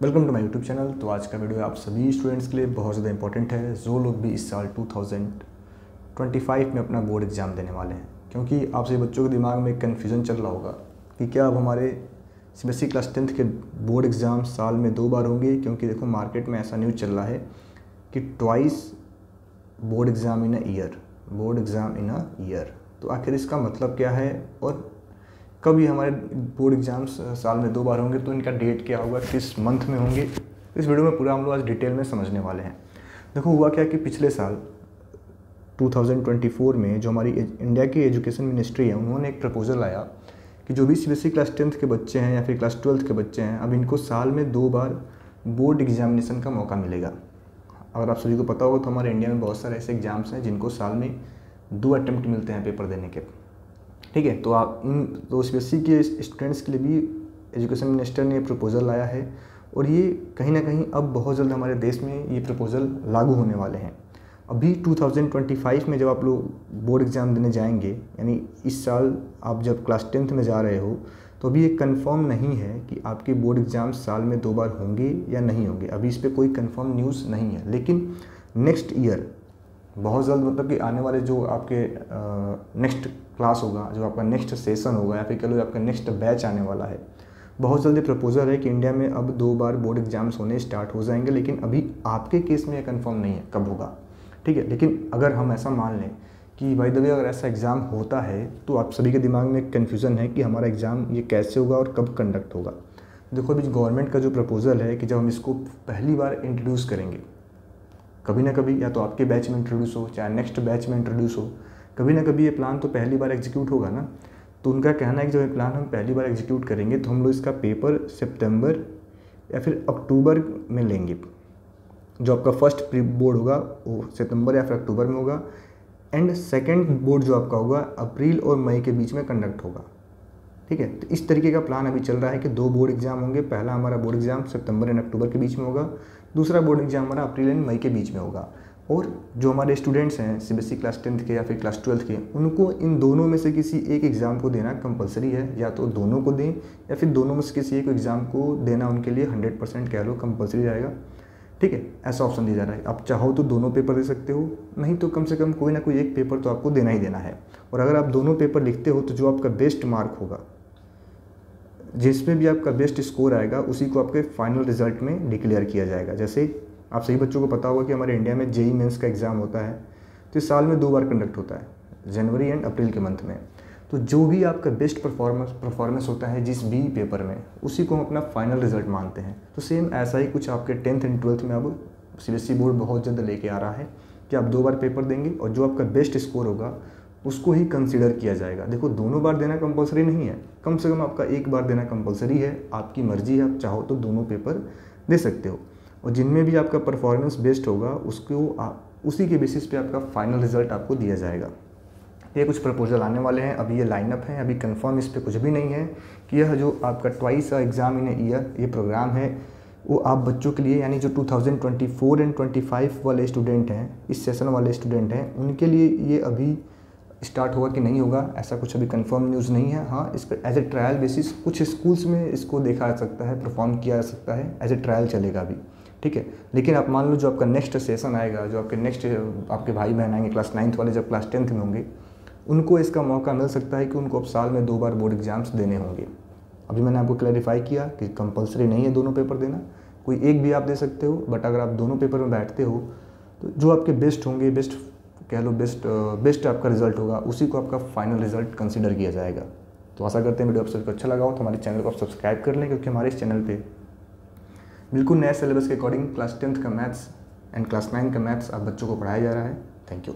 Welcome to my YouTube channel तो आज का वीडियो आप सभी स्टूडेंट्स के लिए बहुत ज़्यादा इंपॉर्टेंट है। जो लोग भी इस साल 2025 में अपना बोर्ड एग्ज़ाम देने वाले हैं, क्योंकि आप सभी बच्चों के दिमाग में कन्फ्यूज़न चल रहा होगा कि क्या अब हमारे सी क्लास टेंथ के बोर्ड एग्ज़ाम साल में दो बार होंगे? क्योंकि देखो मार्केट में ऐसा न्यूज़ चल रहा है कि twice board exam in a year board exam in a year तो आखिर इसका मतलब क्या है? और ये हमारे बोर्ड एग्ज़ाम्स साल में दो बार होंगे तो इनका डेट क्या होगा, किस मंथ में होंगे, इस वीडियो में पूरा हम लोग आज डिटेल में समझने वाले हैं। देखो, हुआ क्या कि पिछले साल 2024 में जो हमारी इंडिया की एजुकेशन मिनिस्ट्री है, उन्होंने एक प्रपोज़ल लाया कि जो भी सी क्लास टेंथ के बच्चे हैं या फिर क्लास ट्वेल्थ के बच्चे हैं, अब इनको साल में दो बार बोर्ड एग्जामिनेशन का मौका मिलेगा। अगर आप सभी को पता होगा तो हमारे इंडिया में बहुत सारे ऐसे एग्ज़ाम्स हैं जिनको साल में दो अटैम्प्ट मिलते हैं पेपर देने के। ठीक है? तो आप इन तो सी के स्टूडेंट्स के लिए भी एजुकेशन मिनिस्टर ने प्रपोज़ल लाया है और ये कहीं ना कहीं अब बहुत जल्द हमारे देश में ये प्रपोज़ल लागू होने वाले हैं। अभी 2025 में जब आप लोग बोर्ड एग्ज़ाम देने जाएँगे, यानी इस साल आप जब क्लास टेंथ में जा रहे हो तो अभी ये कंफर्म नहीं है कि आपके बोर्ड एग्ज़ाम साल में दो बार होंगे या नहीं होंगे। अभी इस पर कोई कंफर्म न्यूज़ नहीं है। लेकिन नेक्स्ट ईयर बहुत जल्द मतलब कि आने वाले जो आपके नेक्स्ट क्लास होगा, जो आपका नेक्स्ट सेशन होगा, या फिर कह लो आपका नेक्स्ट बैच आने वाला है, बहुत जल्दी प्रपोजल है कि इंडिया में अब दो बार बोर्ड एग्ज़ाम्स होने स्टार्ट हो जाएँगे, लेकिन अभी आपके केस में यह कन्फर्म नहीं है कब होगा। ठीक है, लेकिन अगर हम ऐसा मान लें कि भाई दबे अगर ऐसा एग्ज़ाम होता है तो आप सभी के दिमाग में कन्फ्यूज़न है कि हमारा एग्ज़ाम ये कैसे होगा और कब कंडक्ट होगा। देखो, अभी गवर्नमेंट का जो प्रपोज़ल है कि जब हम इसको पहली बार इंट्रोड्यूस करेंगे कभी ना कभी या तो आपके बैच में इंट्रोड्यूस हो, चाहे नेक्स्ट बैच में इंट्रोड्यूस हो, कभी ना कभी ये प्लान तो पहली बार एग्जीक्यूट होगा ना? तो उनका कहना है कि जब ये प्लान हम पहली बार एग्जीक्यूट करेंगे तो हम लोग इसका पेपर सितंबर या फिर अक्टूबर में लेंगे। जो आपका फ़र्स्ट प्री बोर्ड होगा, वो सितंबर या फिर अक्टूबर में होगा एंड सेकेंड बोर्ड जो आपका होगा अप्रैल और मई के बीच में कंडक्ट होगा। ठीक है? तो इस तरीके का प्लान अभी चल रहा है कि दो बोर्ड एग्ज़ाम होंगे। पहला हमारा बोर्ड एग्ज़ाम सितंबर एंड अक्टूबर के बीच में होगा। दूसरा बोर्ड एग्ज़ाम हमारा अप्रैल एंड मई के बीच में होगा। और जो हमारे स्टूडेंट्स हैं सीबीएसई क्लास टेंथ के या फिर क्लास ट्वेल्थ के, उनको इन दोनों में से किसी एक एग्ज़ाम को देना कंपलसरी है, या तो दोनों को दें, या फिर दोनों में से किसी एक एग्ज़ाम को देना उनके लिए हंड्रेड परसेंट कह लो कंपलसरी रहेगा ठीक है? ऐसा ऑप्शन दिया जा रहा है। आप चाहो तो दोनों पेपर दे सकते हो, नहीं तो कम से कम कोई ना कोई एक पेपर तो आपको देना ही देना है। और अगर आप दोनों पेपर लिखते हो तो जो आपका बेस्ट मार्क होगा जिसमें भी आपका बेस्ट स्कोर आएगा, उसी को आपके फाइनल रिज़ल्ट में डिक्लेयर किया जाएगा। जैसे आप सही बच्चों को पता होगा कि हमारे इंडिया में जेई मेंस का एग्ज़ाम होता है तो इस साल में दो बार कंडक्ट होता है जनवरी एंड अप्रैल के मंथ में। तो जो भी आपका बेस्ट परफॉर्मेंस परफॉर्मेंस होता है जिस भी पेपर में, उसी को हम अपना फाइनल रिज़ल्ट मानते हैं। तो सेम ऐसा ही कुछ आपके टेंथ एंड ट्वेल्थ में अब सी बोर्ड बहुत जल्द लेके आ रहा है कि आप दो बार पेपर देंगे और जो आपका बेस्ट स्कोर होगा उसको ही कंसिडर किया जाएगा। देखो, दोनों बार देना कंपलसरी नहीं है। कम से कम आपका एक बार देना कंपलसरी है। आपकी मर्ज़ी है, आप चाहो तो दोनों पेपर दे सकते हो। और जिनमें भी आपका परफॉर्मेंस बेस्ट होगा, उसको आप उसी के बेसिस पे आपका फाइनल रिज़ल्ट आपको दिया जाएगा। ये कुछ प्रपोजल आने वाले हैं। अभी ये लाइनअप है। अभी कंफर्म इस पर कुछ भी नहीं है कि यह जो आपका ट्वाइस एग्ज़ाम इन ईयर ये प्रोग्राम है, वो आप बच्चों के लिए, यानी जो 2024 एंड 25 वाले स्टूडेंट हैं, इस सेशन वाले स्टूडेंट हैं, उनके लिए ये अभी स्टार्ट होगा कि नहीं होगा, ऐसा कुछ अभी कंफर्म न्यूज़ नहीं है। हाँ इस पर एज ए ट्रायल बेसिस कुछ स्कूल्स में इसको देखा जा सकता है परफॉर्म किया जा सकता है एज ए ट्रायल चलेगा अभी ठीक है? लेकिन आप मान लो जो आपका नेक्स्ट सेशन आएगा, जो आपके नेक्स्ट आपके भाई बहन आएँगे क्लास नाइन्थ वाले जब क्लास टेंथ में होंगे, उनको इसका मौका मिल सकता है कि उनको अब साल में दो बार बोर्ड एग्ज़ाम्स देने होंगे। अभी मैंने आपको क्लैरिफाई किया कि कंपलसरी नहीं है दोनों पेपर देना। कोई एक भी आप दे सकते हो बट अगर आप दोनों पेपर में बैठते हो तो जो आपके बेस्ट होंगे बेस्ट कह लो बेस्ट बेस्ट आपका रिज़ल्ट होगा, उसी को आपका फाइनल रिज़ल्ट कंसिडर किया जाएगा। तो आशा करते हैं वीडियो आप सबको अच्छा लगा हो तो हमारे चैनल को आप सब्सक्राइब कर लें क्योंकि हमारे इस चैनल पे बिल्कुल नए सिलेबस के अकॉर्डिंग क्लास टेंथ का मैथ्स एंड क्लास नाइन का मैथ्स आप बच्चों को पढ़ाया जा रहा है। Thank you